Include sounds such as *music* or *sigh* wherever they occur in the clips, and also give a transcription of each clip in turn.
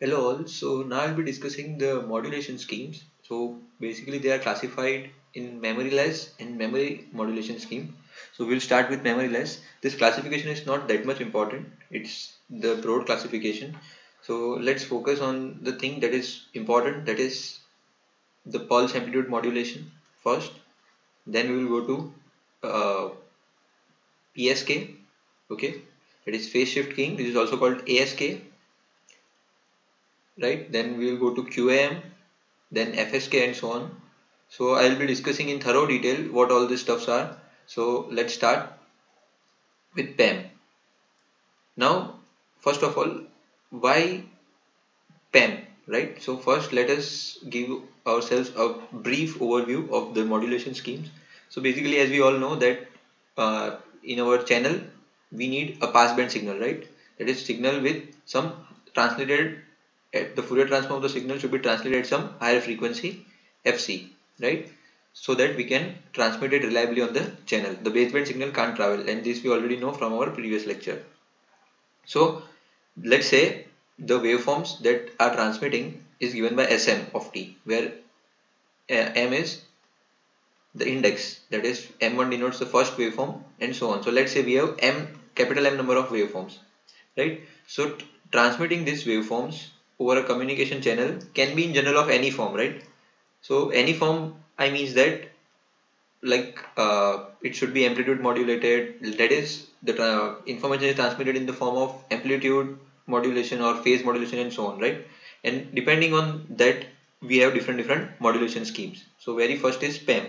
Hello all. So now I'll be discussing the modulation schemes. So basically they are classified in memoryless and memory modulation scheme. So we'll start with memoryless. This classification is not that much important. It's the broad classification. So let's focus on the thing that is important that is the pulse amplitude modulation first. Then we will go to uh, PSK. Okay. That is phase shift keying. This is also called ASK right? Then we will go to QAM then FSK and so on. So I'll be discussing in thorough detail what all these stuffs are. So let's start with PAM now first of all why PAM right? So first let us give ourselves a brief overview of the modulation schemes. So basically as we all know that uh, in our channel we need a passband signal right? That is signal with some translated the Fourier transform of the signal should be translated at some higher frequency fc right? So that we can transmit it reliably on the channel. The baseband signal can't travel and this we already know from our previous lecture. So let's say the waveforms that are transmitting is given by sm of t where uh, m is the index that is m1 denotes the first waveform and so on. So let's say we have m capital m number of waveforms right? So transmitting these waveforms over a communication channel can be in general of any form right? So any form I means that like uh, it should be amplitude modulated that is the uh, information is transmitted in the form of amplitude modulation or phase modulation and so on right? And depending on that we have different different modulation schemes. So very first is PAM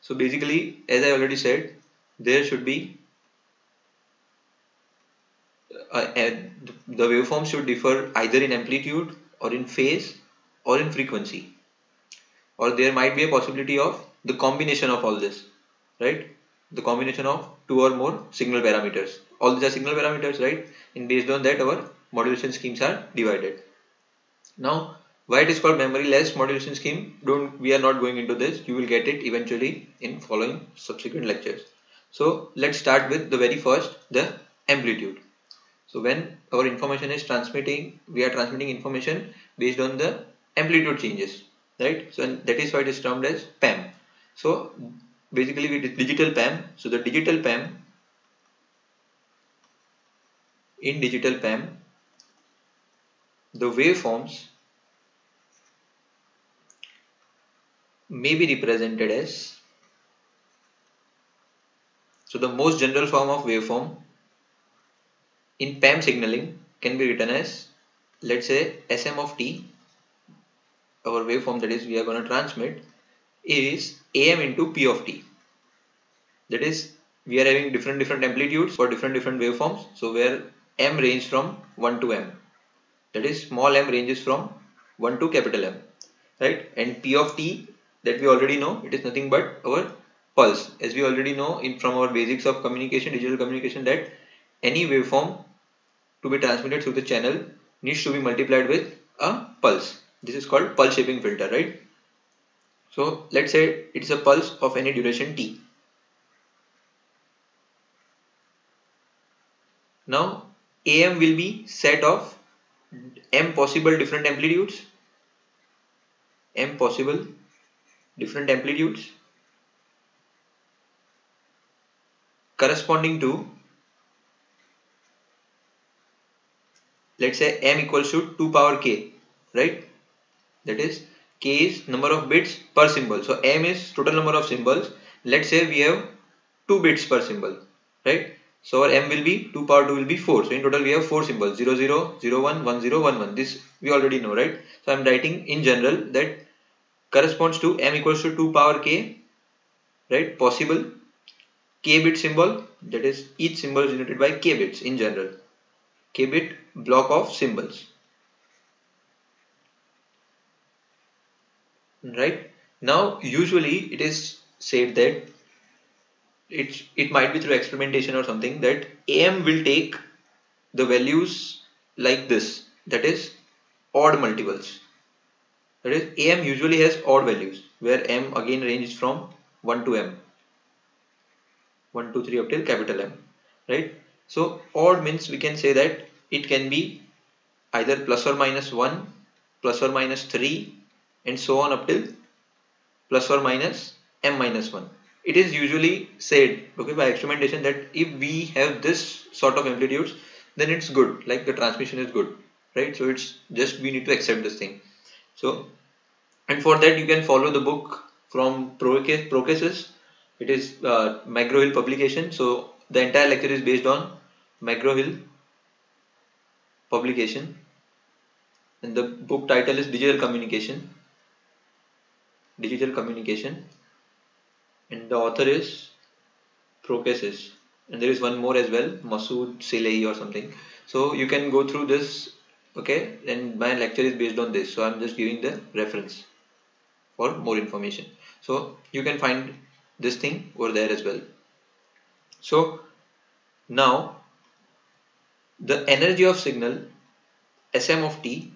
so basically as I already said there should be uh, the waveform should differ either in amplitude or in phase or in frequency. Or there might be a possibility of the combination of all this right? The combination of two or more signal parameters. All these are signal parameters right? And based on that our modulation schemes are divided. Now why it is called memory less modulation scheme? Don't we are not going into this. You will get it eventually in following subsequent lectures. So let's start with the very first the amplitude. So when our information is transmitting, we are transmitting information based on the amplitude changes, right? So that is why it is termed as PAM. So basically with digital PAM, so the digital PAM, in digital PAM, the waveforms may be represented as so the most general form of waveform in PAM signaling can be written as let's say Sm of t our waveform that is we are going to transmit is am into p of t. That is we are having different different amplitudes for different different waveforms. So where m range from 1 to m. That is small m ranges from 1 to capital M right? And p of t that we already know it is nothing but our pulse. As we already know in from our basics of communication digital communication that any waveform to be transmitted through the channel needs to be multiplied with a pulse. This is called pulse shaping filter, right? So let's say it's a pulse of any duration t. Now AM will be set of m possible different amplitudes, m possible different amplitudes corresponding to let's say m equals to 2 power k right? That is k is number of bits per symbol. So m is total number of symbols. Let's say we have 2 bits per symbol right? So our m will be 2 power 2 will be 4 so in total we have 4 symbols. 0 0 0 1 1 0 1 1 this we already know right? So i'm writing in general that corresponds to m equals to 2 power k right? Possible k bit symbol. That is each symbol is denoted by k bits in general k bit block of symbols. Right? Now usually it is said that it it might be through experimentation or something that am will take the values like this. That is odd multiples. That is am usually has odd values where m again ranges from 1 to m. 1 2 3 up till capital m. Right so odd means we can say that it can be either plus or minus 1 plus or minus 3 and so on up till plus or minus m minus 1 it is usually said okay by experimentation that if we have this sort of amplitudes then it's good like the transmission is good right? So it's just we need to accept this thing. So and for that you can follow the book from Proakis it is uh, McGraw-Hill publication. So the entire lecture is based on McGraw-Hill publication. And the book title is digital communication. Digital communication. And the author is Proakis and there is one more as well Masoud Salehi or something. So you can go through this okay? And my lecture is based on this. So I'm just giving the reference for more information. So you can find this thing over there as well. So now the energy of signal Sm of t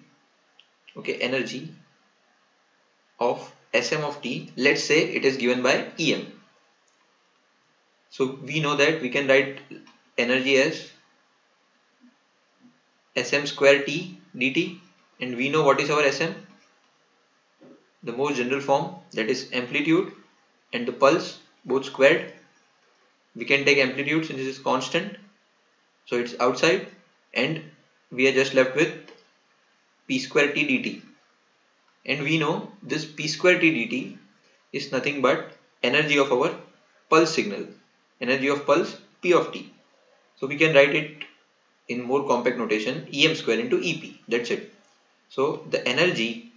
okay energy of Sm of t let's say it is given by Em so we know that we can write energy as Sm square t dt and we know what is our Sm the most general form that is amplitude and the pulse both squared. We can take amplitude since it is constant so it's outside and we are just left with p square t dt and we know this p square t dt is nothing but energy of our pulse signal. Energy of pulse p of t. So we can write it in more compact notation em square into ep that's it. So the energy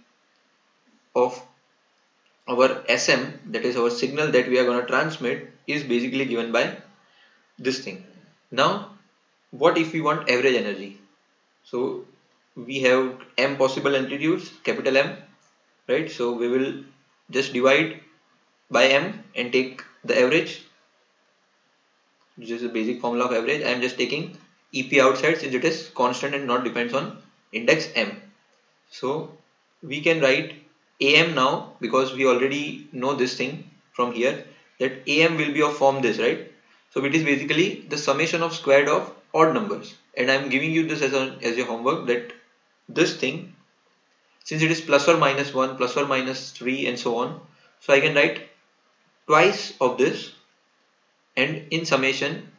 of our sm that is our signal that we are going to transmit is basically given by this thing. Now what if we want average energy? So we have m possible amplitudes capital M right? So we will just divide by m and take the average. Which is a basic formula of average. I am just taking EP outside since it is constant and not depends on index m. So we can write am now because we already know this thing from here that am will be of form this right? So it is basically the summation of squared of odd numbers. And I am giving you this as a as your homework that this thing since it is plus or minus 1 plus or minus 3 and so on so I can write twice of this. And in summation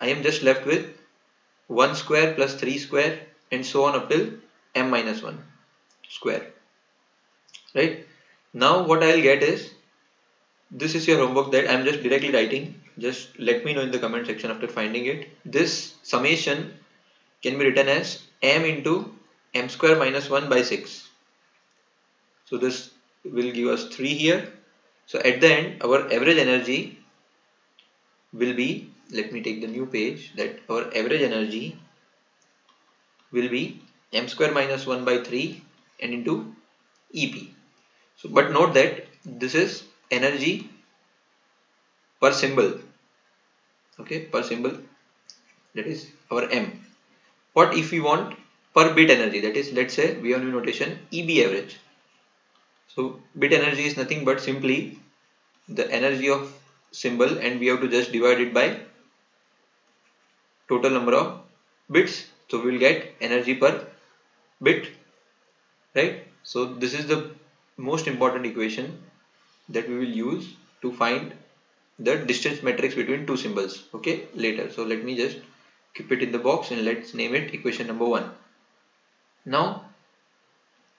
I am just left with 1 square plus 3 square and so on up till m minus 1 square. Right? Now what I'll get is this is your homework that I'm just directly writing just let me know in the comment section after finding it. This summation can be written as m into m square minus 1 by 6 so this will give us 3 here. So at the end our average energy will be let me take the new page that our average energy will be m square minus 1 by 3 and into EP so but note that this is energy per symbol okay per symbol that is our M what if we want per bit energy that is let's say we have new notation EB average so bit energy is nothing but simply the energy of symbol and we have to just divide it by total number of bits. So we will get energy per bit right. So this is the most important equation that we will use to find the distance matrix between two symbols okay later. So let me just keep it in the box and let's name it equation number one. Now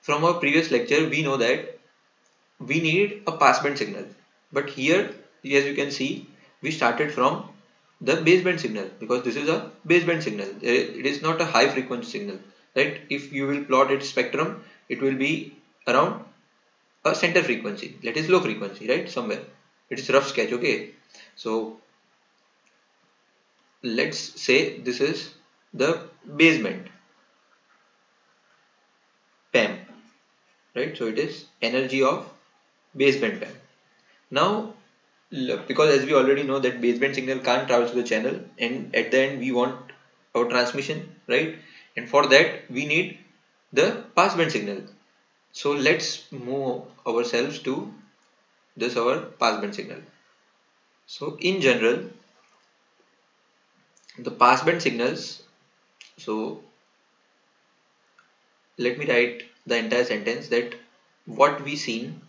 from our previous lecture we know that we need a passband signal. But here as you can see we started from the baseband signal because this is a baseband signal. Uh, it is not a high frequency signal right? If you will plot its spectrum it will be around a center frequency that is low frequency right? Somewhere it is rough sketch okay so let's say this is the baseband PAM right so it is energy of baseband band. Now, because as we already know that baseband signal can't travel through the channel and at the end we want our transmission, right? And for that we need the passband signal. So let's move ourselves to this our passband signal. So in general, the passband signals, so let me write the entire sentence that what we seen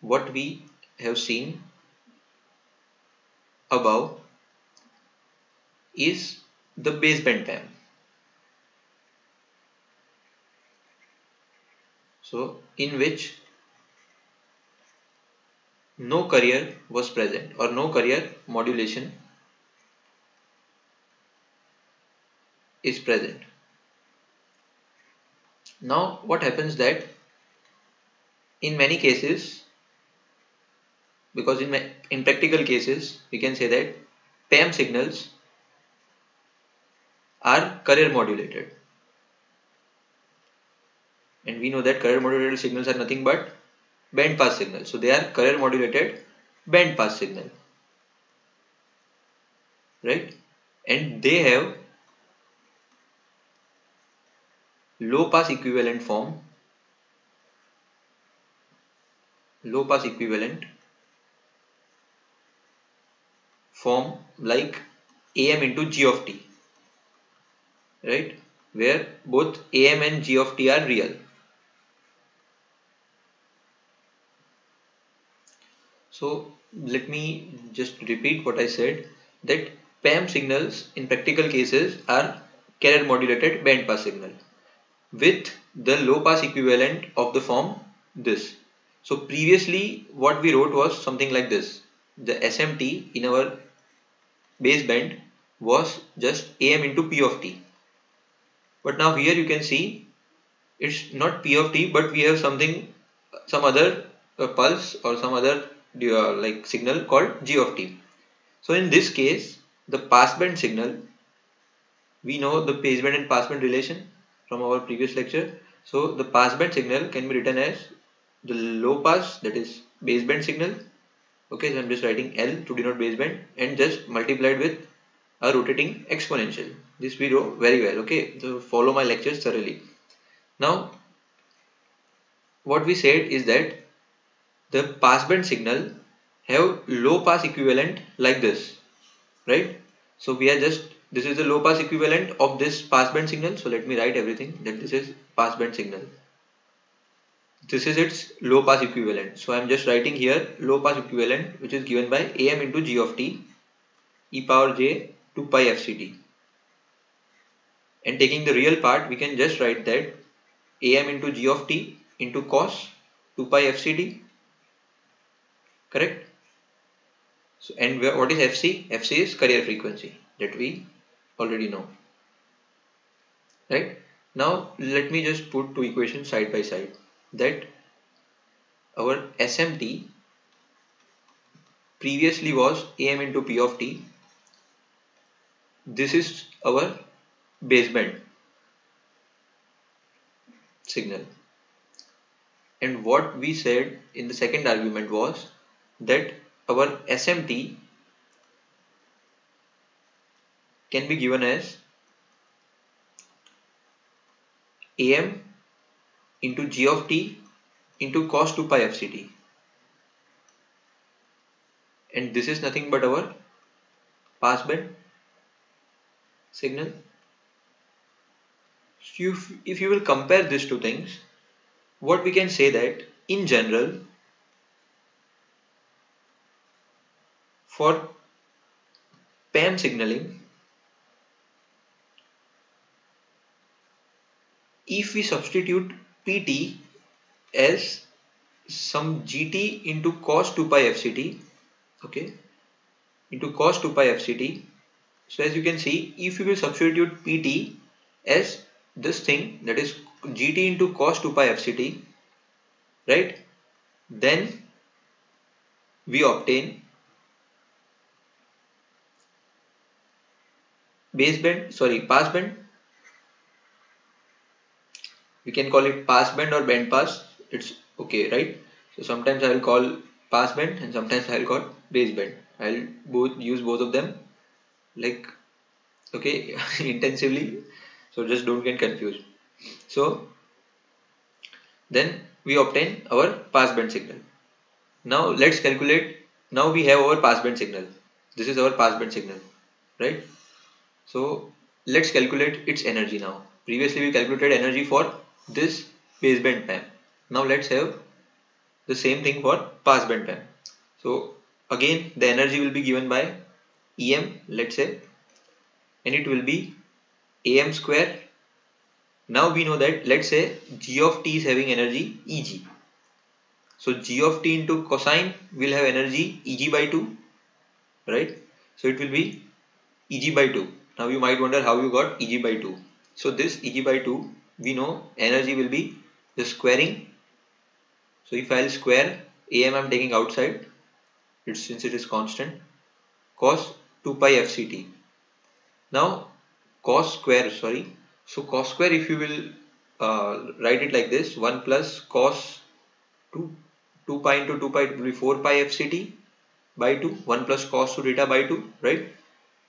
what we have seen above is the baseband PAM. So in which no carrier was present or no carrier modulation is present. Now what happens that in many cases because in, in practical cases we can say that PAM signals are carrier modulated and we know that carrier modulated signals are nothing but band pass signals so they are carrier modulated band pass signal. Right? And they have low pass equivalent form. Low pass equivalent form like am into g of t. Right? Where both am and g of t are real so let me just repeat what I said that PAM signals in practical cases are carrier modulated band pass signal with the low pass equivalent of the form this. So previously what we wrote was something like this. The SMT in our baseband was just am into p of t. But now here you can see it's not p of t but we have something some other uh, pulse or some other Uh, like signal called g of t. So in this case the passband signal we know the baseband and passband relation from our previous lecture. So the passband signal can be written as the low pass that is baseband signal. Okay so I'm just writing L to denote baseband and just multiplied with a rotating exponential. This we know very well okay? So follow my lectures thoroughly. Now what we said is that the passband signal have low pass equivalent like this right? So we are just this is the low pass equivalent of this passband signal. So let me write everything that this is passband signal. This is its low pass equivalent. So i'm just writing here low pass equivalent which is given by am into g of t e power j 2 pi fct and taking the real part we can just write that am into g of t into cos 2 pi fct correct? So and what is fc fc is carrier frequency that we already know. Right? Now let me just put two equations side by side. That our SMT previously was AM into P of T. This is our baseband signal. And what we said in the second argument was that our SMT can be given as AM into g of t into cos 2 pi fct and this is nothing but our passband signal. So if, if you will compare these two things what we can say that in general for PAM signaling. If we substitute pt as some gt into cos 2 pi fct okay into cos 2 pi fct so as you can see if you will substitute pt as this thing that is gt into cos 2 pi fct right then we obtain baseband sorry passband we can call it pass band or band pass. It's okay right? So sometimes I will call pass band and sometimes I will call base band I'll both use both of them like okay *laughs* intensively. So just don't get confused. So then we obtain our passband signal. Now let's calculate now we have our passband signal. This is our passband signal right so let's calculate its energy now. Previously we calculated energy for this baseband PAM now let's have the same thing for passband PAM so again the energy will be given by EM let's say and it will be AM square. Now we know that let's say g of t is having energy Eg so g of t into cosine will have energy Eg by 2 right? So it will be Eg by 2 now you might wonder how you got Eg by 2 so this Eg by 2 we know energy will be the squaring. So if I'll square am I'm taking outside it since it is constant cos 2 pi fct now cos square sorry. So cos square if you will uh, write it like this 1 plus cos 2 2 pi into 2 pi it will be 4 pi fct by 2 1 plus cos 2 theta by 2 right?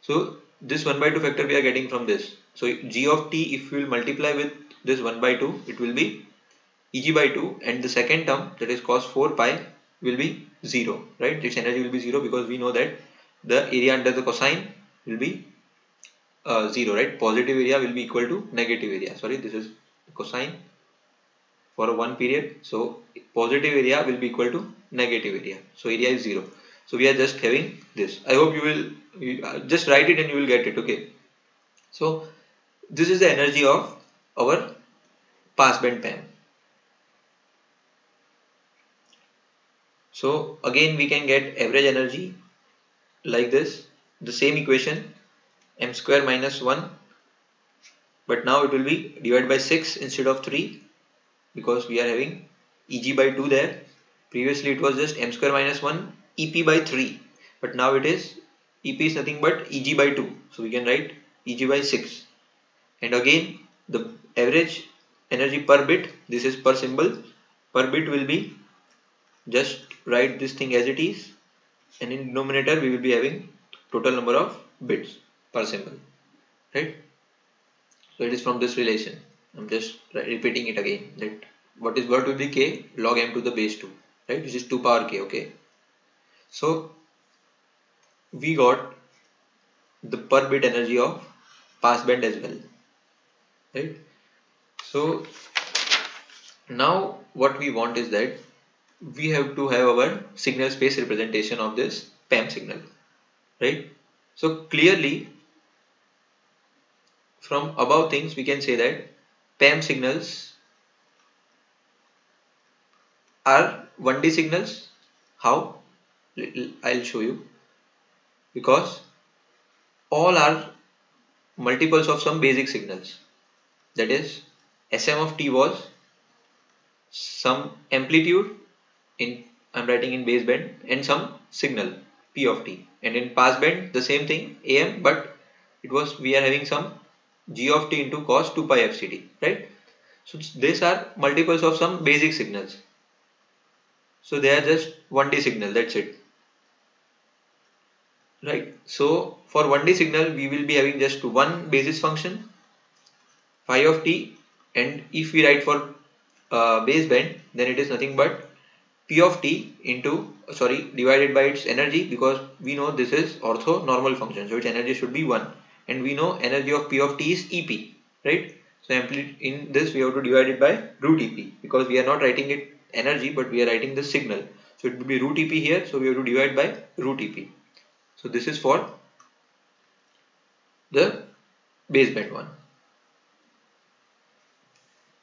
So this 1 by 2 factor we are getting from this. So g of t if we will multiply with this 1 by 2 it will be eg by 2 and the second term that is cos 4 pi will be 0 right? Its energy will be 0 because we know that the area under the cosine will be uh, 0 right? Positive area will be equal to negative area. Sorry this is cosine for one period. So positive area will be equal to negative area. So area is 0 so we are just having this. I hope you will you, uh, just write it and you will get it okay? So this is the energy of our passband PAM so again we can get average energy like this the same equation m square minus 1 but now it will be divided by 6 instead of 3 because we are having eg by 2 there. Previously it was just m square minus 1 ep by 3 but now it is ep is nothing but eg by 2 so we can write eg by 6 and again the average energy per bit this is per symbol per bit will be just write this thing as it is. And in denominator we will be having total number of bits per symbol. Right? So it is from this relation. I'm just repeating it again that what is what will be k log m to the base 2 right? Which is 2 power k okay? So we got the per bit energy of passband as well right? So now what we want is that we have to have our signal space representation of this PAM signal right? So clearly from above things we can say that PAM signals are 1D signals. How? I'll show you because all are multiples of some basic signals. That is Sm of t was some amplitude in I'm writing in baseband and some signal p of t. And in passband the same thing am but it was we are having some g of t into cos 2 pi fct right? So these are multiples of some basic signals. So they are just 1d signal that's it right. So for 1d signal we will be having just one basis function phi of t. And if we write for uh, baseband then it is nothing but p of t into sorry divided by its energy because we know this is ortho normal function. So its energy should be 1 and we know energy of p of t is ep right? So in this we have to divide it by root ep because we are not writing it energy but we are writing the signal. So it will be root ep here. So we have to divide by root ep so this is for the baseband one.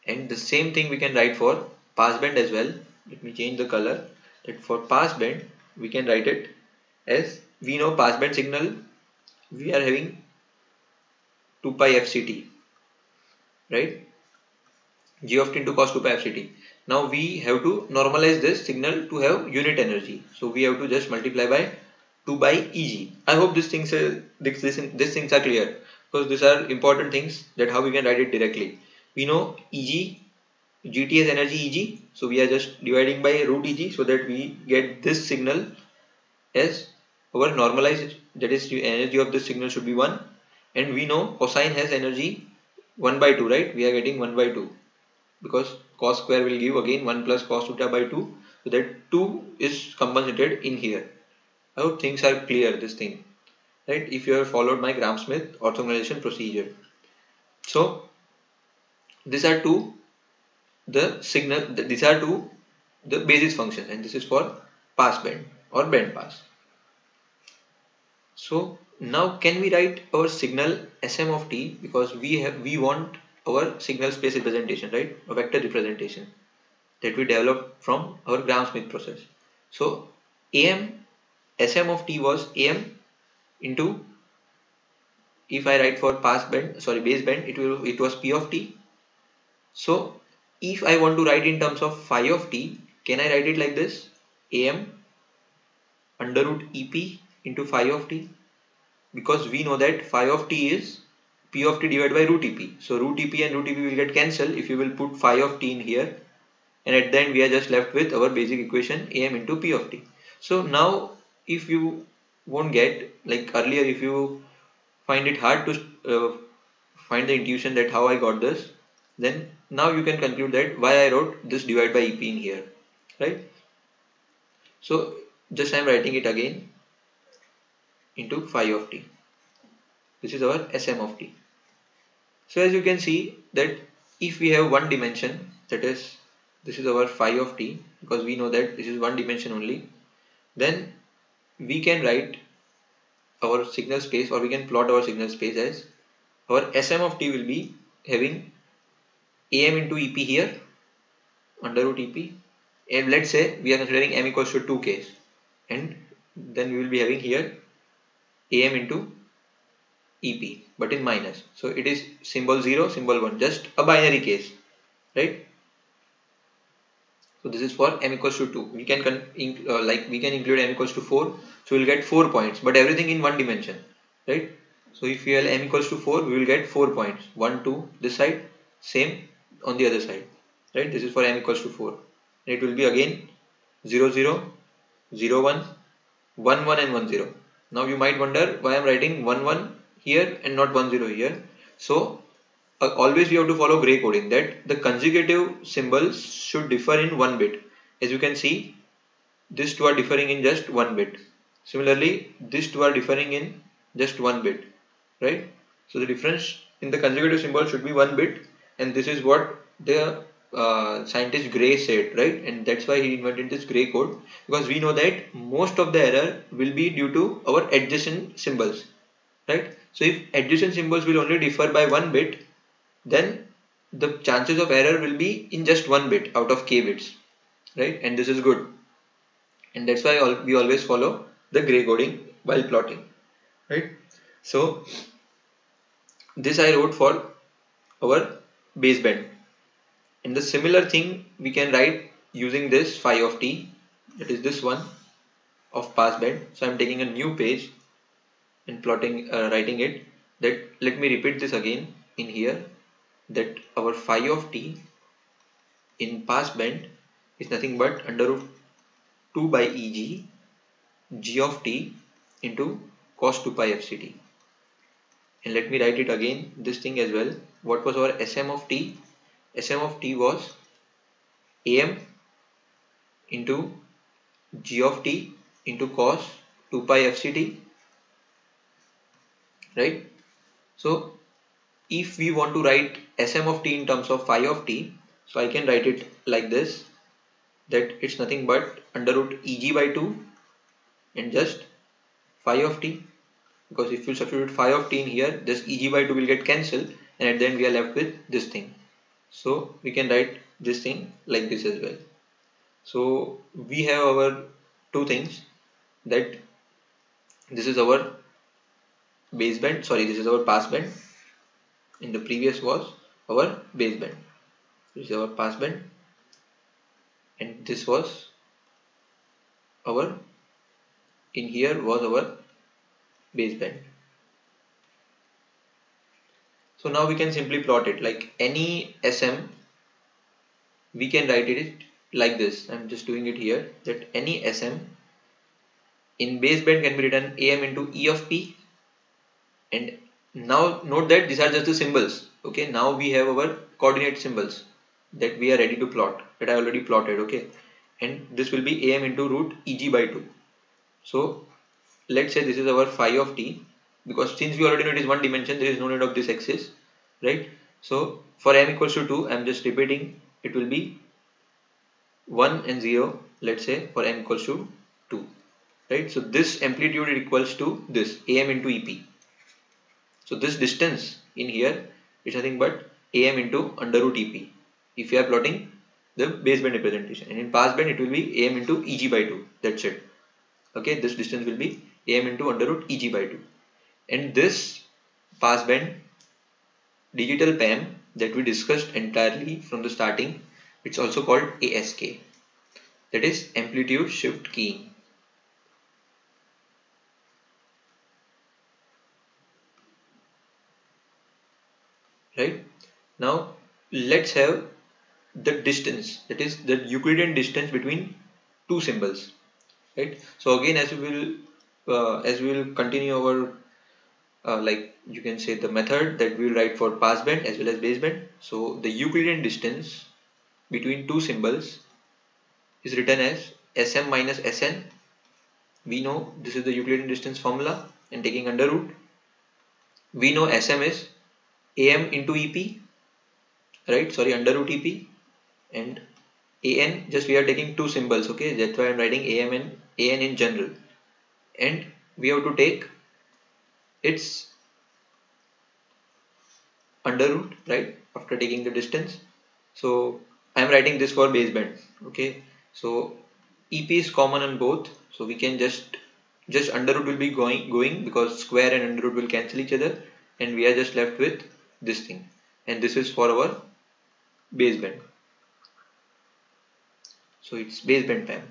And the same thing we can write for passband as well. Let me change the color. That for passband we can write it as we know passband signal we are having 2 pi fct right? G of t into cos 2 pi fct now we have to normalize this signal to have unit energy. So we have to just multiply by 2 by eg i hope these things are, this, this, these things are clear. Because these are important things that how we can write it directly. We know eg gt is energy eg so we are just dividing by root eg so that we get this signal as our normalized that is the energy of this signal should be 1 and we know cosine has energy 1 by 2 right? We are getting 1 by 2 because cos square will give again 1 plus cos theta by 2 so that 2 is compensated in here I hope things are clear this thing. Right? If you have followed my Gram-Schmidt orthogonalization procedure. So these are two the signal these are two the basis functions and this is for pass band or band pass. So now can we write our signal sm of t because we have we want our signal space representation right? A vector representation that we developed from our Gram-Schmidt process. So am sm of t was am into if I write for pass band sorry base band it will it was p of t. So if I want to write in terms of phi of t can I write it like this? Am under root ep into phi of t. Because we know that phi of t is p of t divided by root ep so root ep and root ep will get cancelled if you will put phi of t in here. And at the end we are just left with our basic equation am into p of t. So now if you won't get like earlier if you find it hard to uh, find the intuition that how I got this then now you can conclude that why I wrote this divided by EP in here right? So just I am writing it again into phi of t. This is our sm of t. So as you can see that if we have one dimension that is this is our phi of t because we know that this is one dimension only then we can write our signal space or we can plot our signal space as our sm of t will be having am into ep here under root ep and let's say we are considering m equals to 2 case and then we will be having here am into ep but in minus. So it is symbol 0 symbol 1 just a binary case right so this is for m equals to 2 we can uh, like we can include m equals to 4 so we'll get 4 points but everything in one dimension right? So if we have m equals to 4 we will get 4 points. 1 2 this side same on the other side right? This is for m equals to 4 and it will be again 0 0 0 1 1 1 and 1 0 now you might wonder why I'm writing 1 1 here and not 1 0 here. So always we have to follow gray coding that the consecutive symbols should differ in one bit. As you can see these two are differing in just one bit. Similarly these two are differing in just one bit right? So the difference in the consecutive symbol should be one bit and this is what the uh, scientist Gray said right? And that's why he invented this gray code because we know that most of the error will be due to our adjacent symbols right? So if adjacent symbols will only differ by one bit then the chances of error will be in just one bit out of k bits right? And this is good. And that's why we always follow the gray coding while plotting right? So this I wrote for our baseband and the similar thing we can write using this phi of t that is this one of passband so I'm taking a new page and plotting uh, writing it that let me repeat this again in here that our phi of t in pass passband is nothing but under root 2 by eg g of t into cos 2 pi fct and let me write it again this thing as well. What was our sm of t? Sm of t was am into g of t into cos 2 pi fct right? So if we want to write sm of t in terms of phi of t. So I can write it like this that it's nothing but under root eg by 2 and just phi of t. Because if you substitute phi of t in here this eg by 2 will get cancelled and at the end we are left with this thing. So we can write this thing like this as well. So we have our two things that this is our baseband sorry this is our passband in the previous was our baseband this is our passband and this was our in here was our baseband so now we can simply plot it. Like any sm we can write it like this. I'm just doing it here that any sm in baseband can be written am into e of p and now note that these are just the symbols okay? Now we have our coordinate symbols that we are ready to plot that I already plotted okay? And this will be am into root eg by 2 so let's say this is our phi of t because since we already know it is one dimension there is no need of this axis right? So for m equals to 2 I'm just repeating it will be 1 and 0 let's say for m equals to 2 right? So this amplitude equals to this am into ep so this distance in here is nothing but am into under root ep if you are plotting the baseband representation and in passband it will be am into eg by 2 that's it. Okay this distance will be am into under root eg by 2 and this passband digital PAM that we discussed entirely from the starting it's also called ASK that is amplitude shift keying right? Now let's have the distance. That is the Euclidean distance between two symbols right? So again as we will uh, as we will continue our uh, like you can say the method that we will write for passband as well as baseband so the Euclidean distance between two symbols is written as sm minus sn. We know this is the Euclidean distance formula and taking under root. We know sm is am into ep right? Sorry under root ep and an just we are taking two symbols okay? That's why i'm writing am and an in general. And we have to take its under root right? After taking the distance. So i am writing this for baseband okay? So ep is common on both. So we can just just under root will be going going because square and under root will cancel each other. And we are just left with this thing. And this is for our baseband so it's baseband PAM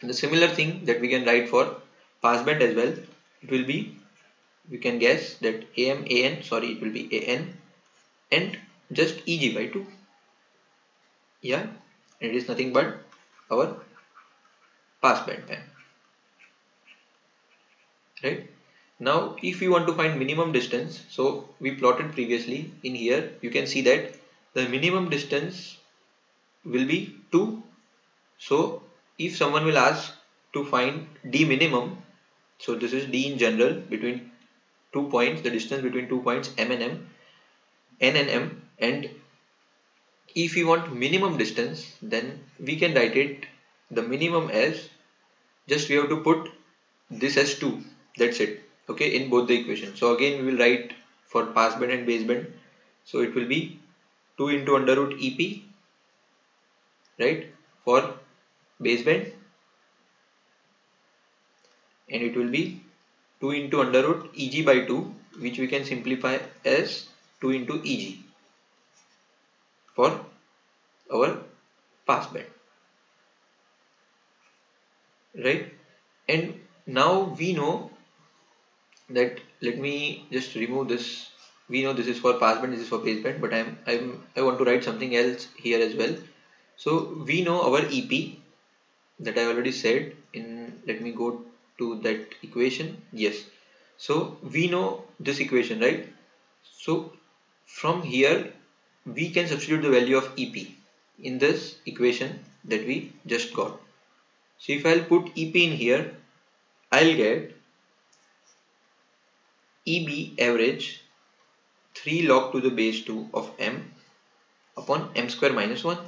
and the similar thing that we can write for passband as well it will be we can guess that am an sorry it will be an and just eg by 2 yeah? It is nothing but our passband time. Right now if we want to find minimum distance so we plotted previously in here you can see that the minimum distance will be 2 so if someone will ask to find d minimum so this is d in general between two points the distance between two points m and m n and m and if we want minimum distance then we can write it the minimum as just we have to put this as 2 that's it okay in both the equations. So again we will write for passband and baseband so it will be 2 into under root ep right for baseband and it will be 2 into under root eg by 2 which we can simplify as 2 into eg for our passband right? And now we know that let me just remove this. We know this is for passband this is for baseband but I'm, I'm I want to write something else here as well. So we know our EP that I already said in let me go to that equation. Yes. So we know this equation right? So from here we can substitute the value of EP in this equation that we just got. So if I'll put EP in here I'll get EB average 3 log to the base 2 of m upon m square minus 1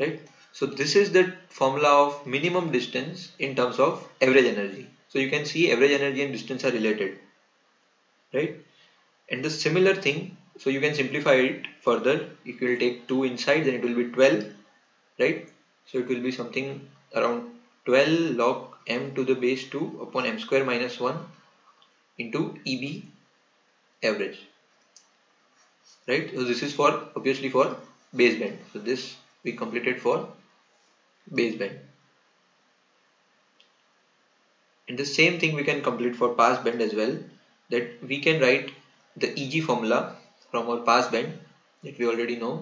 right so this is the formula of minimum distance in terms of average energy. So you can see average energy and distance are related, right? And the similar thing, so you can simplify it further. If you will take 2 inside, then it will be 12, right? So it will be something around 12 log m to the base 2 upon m square minus 1 into EB average, right? So this is for obviously for baseband. So this we completed for baseband and the same thing we can complete for passband as well that we can write the EG formula from our passband that we already know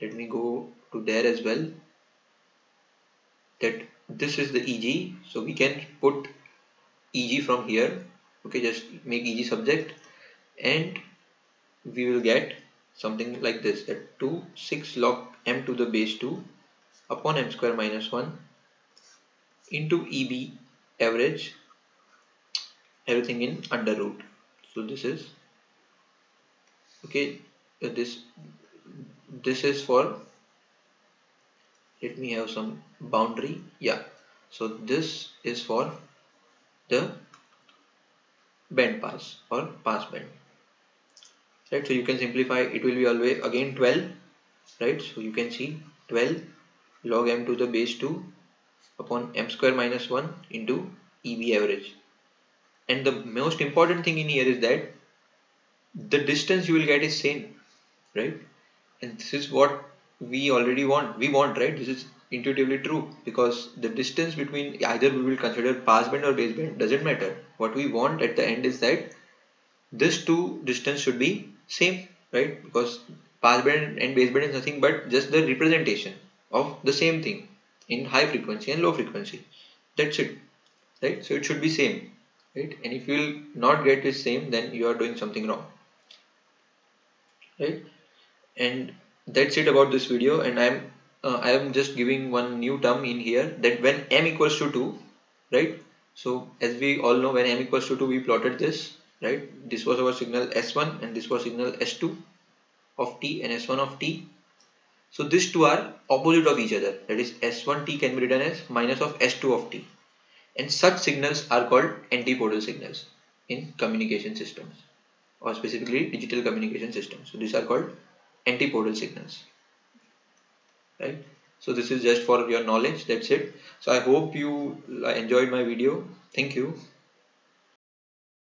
let me go to there as well that this is the EG so we can put EG from here okay just make easy subject and we will get something like this that 2 6 log m to the base 2 upon m square minus 1 into EB average everything in under root. So this is okay uh, this this is for let me have some boundary. Yeah. So this is for the band pass or pass band right? So you can simplify. It will be always again 12 right? So you can see 12 log m to the base 2 upon m square minus 1 into EB average. And the most important thing in here is that the distance you will get is same. Right? And this is what we already want. We want right? This is intuitively true because the distance between either we will consider passband or baseband doesn't matter. What we want at the end is that this two distance should be same right? Because passband and baseband is nothing but just the representation of the same thing in high frequency and low frequency. That's it right? So it should be same right? And if you will not get the same then you are doing something wrong right? And that's it about this video and I'm uh, I am just giving one new term in here that when m equals to 2 right? So as we all know when m equals to 2 we plotted this right? This was our signal s1 and this was signal s2 of t and s1 of t. So these two are opposite of each other. That is s1t can be written as minus of s2 of t. And such signals are called antipodal signals in communication systems or specifically digital communication systems. So these are called antipodal signals right? So this is just for your knowledge that's it. So i hope you uh, enjoyed my video. Thank you